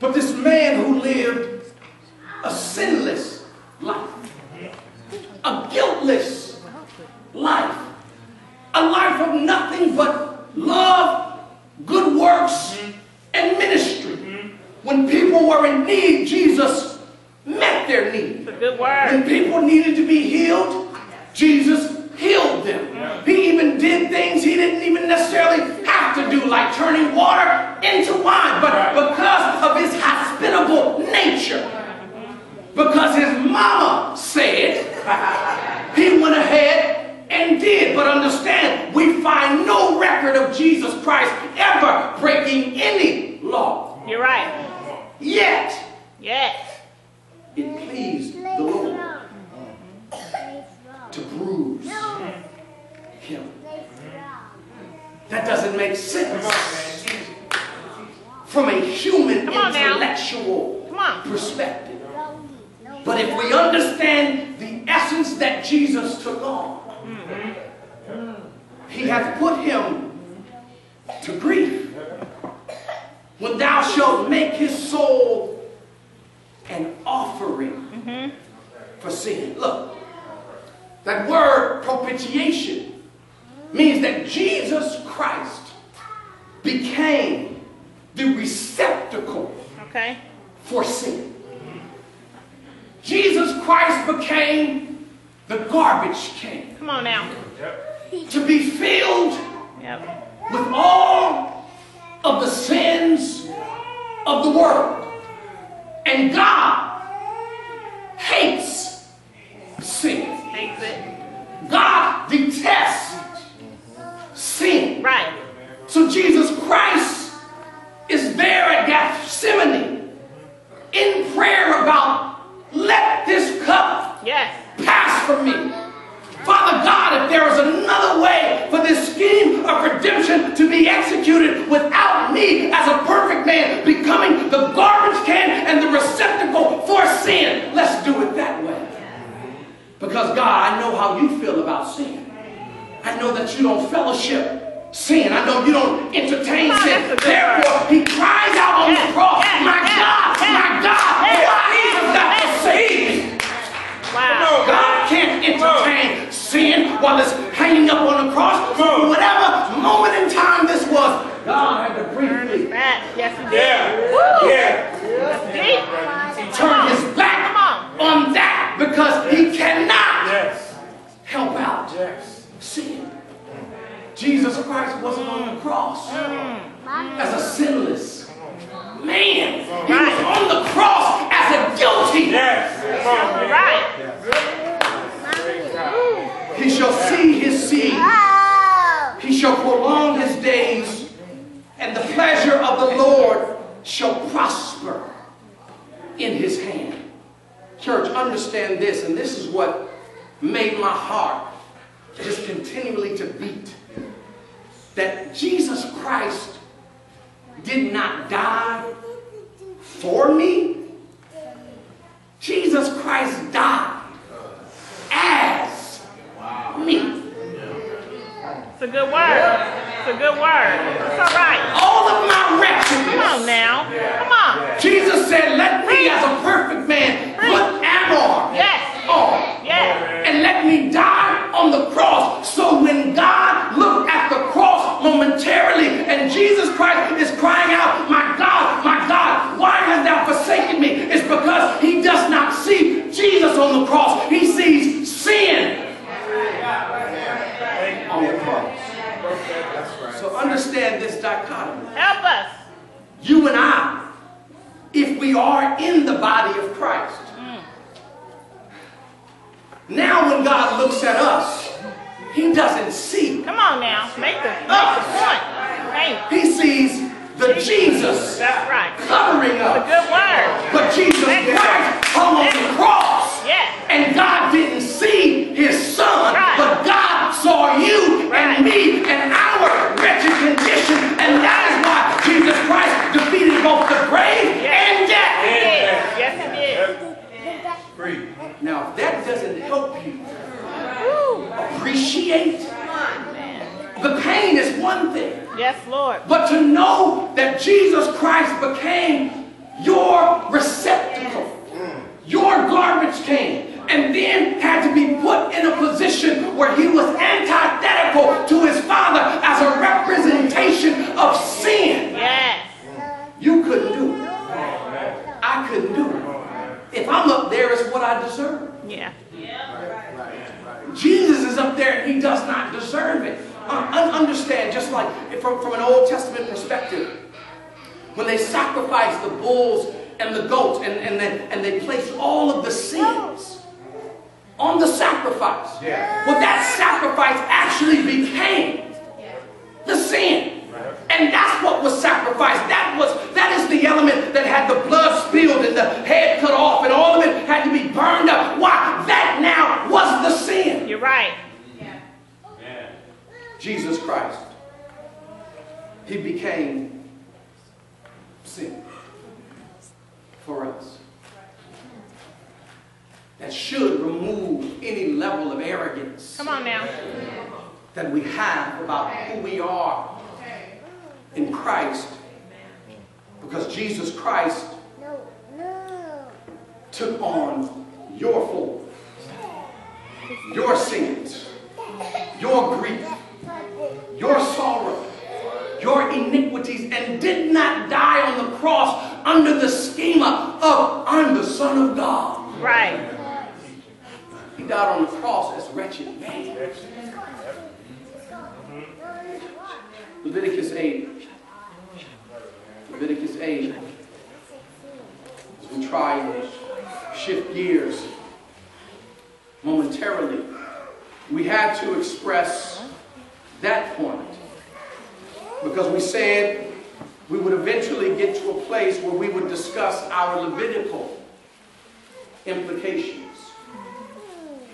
But this man who lived a sinless life, a guiltless life, a life of nothing but love, good works, and ministry. When people were in need, Jesus met their need. It's a good word. When people needed to be healed, Jesus healed them. He even did things he didn't even necessarily have to do, like turning water into wine. But because of his hospitable nature, because his mama said, he went ahead and did. But understand, we find no record of Jesus Christ ever breaking any law. You're right. Yet, Yes. it pleased the Lord to bruise him. That doesn't make sense from a human Come on now. intellectual On. perspective. But if we understand the essence that Jesus took on, he hath put him to grief. When thou shalt make his soul an offering for sin. Look, that word propitiation means that Jesus Christ became the receptacle Okay. For sin. Jesus Christ became the garbage can Come on now. to be filled Yep. with all of the sins of the world. And God be executed without me as a perfect man becoming the garbage can and the receptacle for sin, let's do it that way. Because God, I know how you feel about sin. I know that you don't fellowship sin. I know you don't entertain on, sin. Therefore, he cries out on the cross, my God, my God, why is that me? Wow. God can't entertain sin while it's hanging up on the cross. Come on. For whatever moment in time this was, God had to briefly That. Yes, he did. Yeah. Woo. Yeah. Deep. turn his back Come on that because he cannot Yes. help out Yes. sin. Jesus Christ wasn't on the cross as a sinless man. He was on the cross as a guilty. Yes. Man. Right. He shall see his seed. He shall prolong his days, the pleasure of the Lord shall prosper in his hand. Church, understand this, and this is what made my heart just continually to beat. That Jesus Christ did not die for me. Jesus Christ died as me. It's a good word. It's a good word. Dichotomy. Help us. you and I, if we are in the body of Christ. Mm. Now, when God looks at us, He doesn't see. Come on now. Make the, make the point. Hey, He sees the Jesus that's right. covering It's a us. good word. But Jesus Christ hung on the cross. Yes. And God didn't see His Son, Right. but God saw you Right. and me and our wretched condition. And that is why Jesus Christ defeated both the grave and death. He did. Yes, he did. Free. Now, if that doesn't help you Woo. appreciate the pain is one thing, Yes, Lord. but to know that Jesus Christ became your receptacle, mm. your garbage can, and then had to be put in a position where he was antithetical to his father as a representation of sin. Yes. You couldn't do it. I couldn't do it. If I'm up there, it's what I deserve. Yeah. Jesus is up there and he does not deserve it. Understand, just like from, from an Old Testament perspective, when they sacrificed the bulls and the goats and, and, they, and they placed all of the sins on the sacrifice. Yeah. Well, that sacrifice actually became the sin. And that's what was sacrificed. That was that is the element that had the blood spilled and the head cut off and all of it had to be burned up. Why? That now was the sin. You're right. Jesus Christ. He became sin for us. That should remove any level of arrogance Come on now. that we have about who we are in Christ. Because Jesus Christ took on your fault, your sins, cross under the schema of I'm the Son of God. Right. He died on the cross as wretched man. Leviticus 8. Leviticus 8. As we try and shift gears momentarily, we had to express that point because we said place where we would discuss our Levitical implications.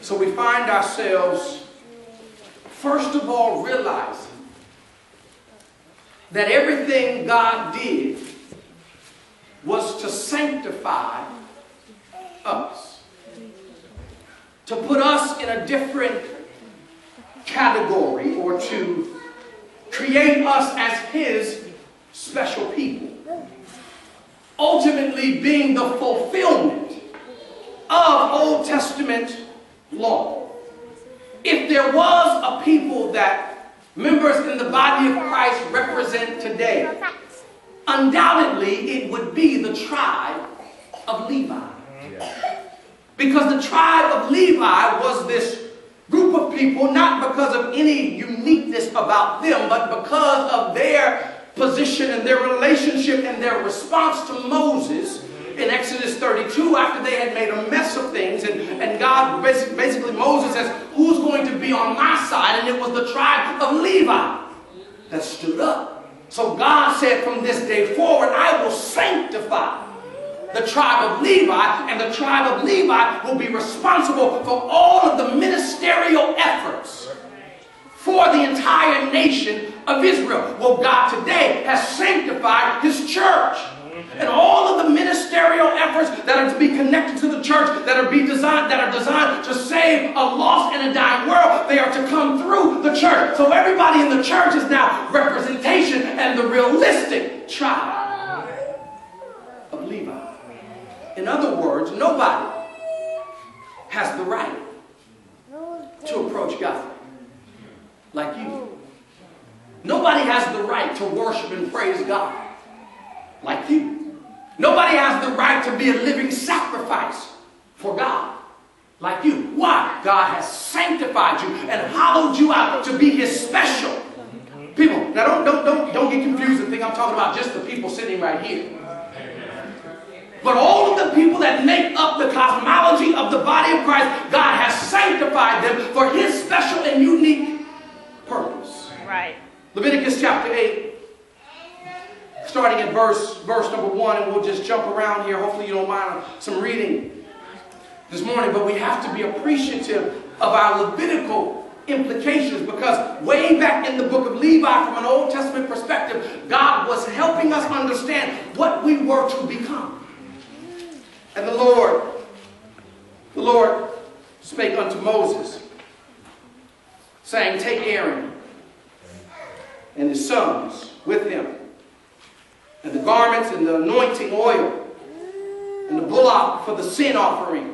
So we find ourselves, first of all, realizing that everything God did was to sanctify us, to put us in a different category or to create us as His special people. Ultimately, being the fulfillment of Old Testament law. If there was a people that members in the body of Christ represent today, undoubtedly it would be the tribe of Levi. Because the tribe of Levi was this group of people, not because of any uniqueness about them, but because of position and their relationship and their response to Moses in Exodus 32 after they had made a mess of things. And, and God, basically, basically Moses says, who's going to be on my side? And it was the tribe of Levi that stood up. So God said, from this day forward, I will sanctify the tribe of Levi, and the tribe of Levi will be responsible for all of the ministerial efforts for the entire nation of Israel. Well, God today has sanctified his church. And all of the ministerial efforts that are to be connected to the church, that are be designed, that are designed to save a lost and a dying world, they are to come through the church. So everybody in the church is now representation and the realistic tribe of Levi. In other words, nobody has the right to approach God like you. Nobody has the right to worship and praise God like you. Nobody has the right to be a living sacrifice for God like you. Why? God has sanctified you and hollowed you out to be his special people. Now don't, don't, don't, don't get confused and think I'm talking about just the people sitting right here. But all of the people that make up the cosmology of the body of Christ, God has sanctified them for his special and unique purpose. Right. Leviticus chapter 8, starting at verse, verse number 1, and we'll just jump around here. Hopefully you don't mind some reading this morning, but we have to be appreciative of our Levitical implications because way back in the book of Levi, from an Old Testament perspective, God was helping us understand what we were to become. And the Lord, the Lord spake unto Moses, saying, Take Aaron and his sons with him, and the garments and the anointing oil, and the bullock for the sin offering.